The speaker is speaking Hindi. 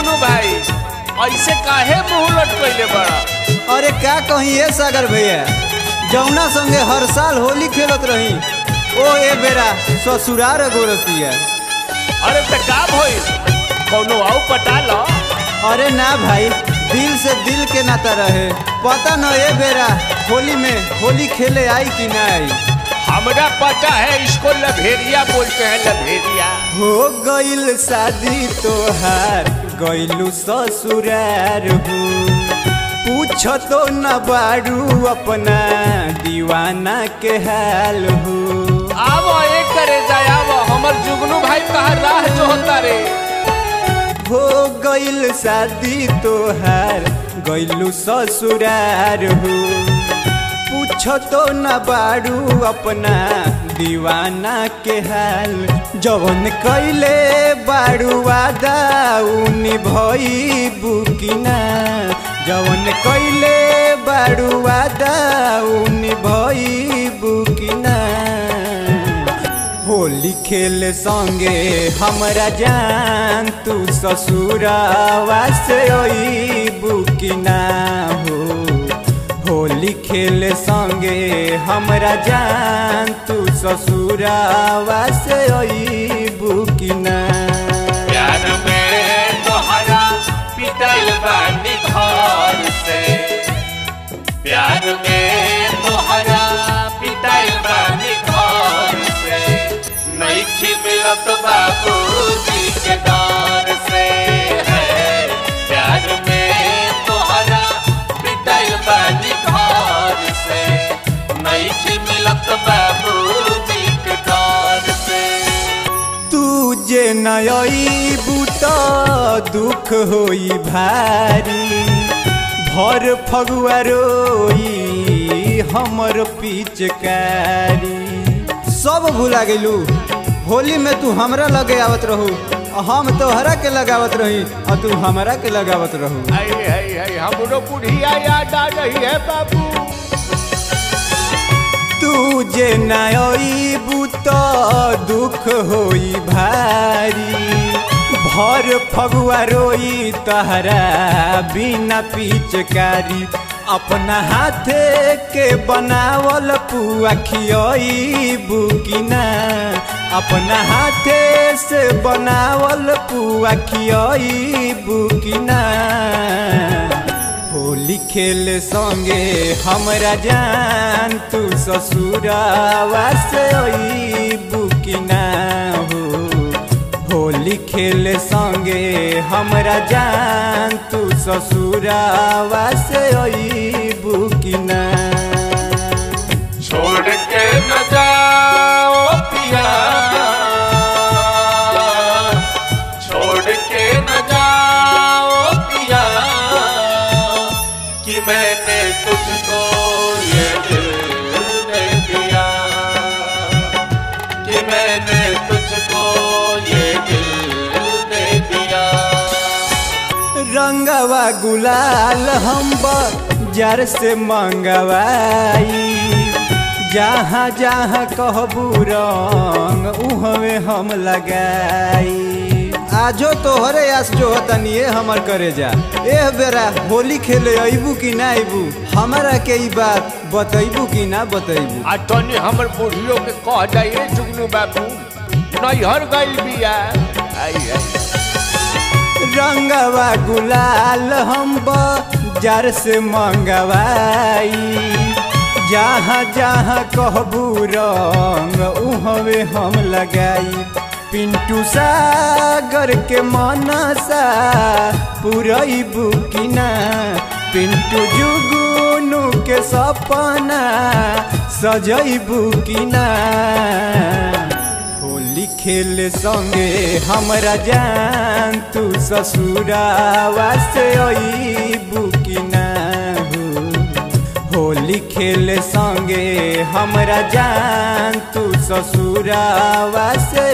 जुगनू भाई। ऐसे काहे मुँह लटकैले बड़ा? अरे का कहीं ये सागर भैया? जौना संगे हर साल होली खेलत रही। ओ ए बेरा ससुरार गोरतिया अरे त का भइल? कौनो आऊ पटा लो। अरे ना भाई दिल से दिल के नाता रहे। पता न ए बेरा होली में होली खेले आई कि ना आई। हमरा पता है इसको लभेरिया बोलते हैं लभेरिया। हो गइल शादी तोहार। गइलू ससुरार हो पूछ तो न बारू अपना दीवाना के हाल हो आवो एक करे जायावो हमर जुगनू भाई कहा राह जो होता रे? हो गइल शादी तोहार गइलू ससुरार हो पूछ तो न बारू अपना दीवाना के हाल। जवन कैले बारू वादा उ निभई बुकिना जवन कैले बारू वादा उ निभई बुकिना होली खेल संगे हमरा जान, तू ससुरावा से बुकिना हो खेल संगे हमरा जान तू ससुरावा से बुकिना नयबू त दुख होई भारी। भर फगुआ रोई हमर पिचकारी। सब भुला गेलू। होली में तू हमरा लगे आवत रहू आ हम तोहरा के लगावत रही और तू हमरा के लगावत रहू। आई आई आई हमरो बुढ़िया याद आ रही है बाबू। तू जे नयबू त दुख होई भारी। भर फगुआ रोई तहरा बिना पिचकारी। अपना हाथे के बनावल पुआ खियई बुकिना। अपना हाथे से बनावल पुआ खियई बुकिना। होली खेल संगे, हमरा जान तू ससुरावा से बुकिना हो। होली खेल संगे, हमरा जान तू ससुरावा से बुकिना छोड़ के न कि मैंने तुझको ये रंगवा गुलाल हम बाज़ार से मंगवाई। जहाँ जहाँ कहबू रंग, उहवे हम लगाई। आजो तोहरे आस जो तनिए हमर करे जा। एह बेरा होली खेले अबू कि ना अबू हमरा के बात बतैबू कि ना बतैबू आ तनी हमर बुढ़ियो के कह जाइए जुगनू बाबू। नैहर गइल बिया। रंगवा गुलाल हम बाज़ार से मंगवाई। जहाँ जहाँ कहबू रंग उहवे हम लगाई। पिंटू सागर के मनसा पुरैबू कि ना पिंटू जुगुनु के सपना सजैबू कि ना होली खेल संगे हमरा जान, तू ससुरावा से हो होली खेल संगे हमरा जान, तू ससुरावा से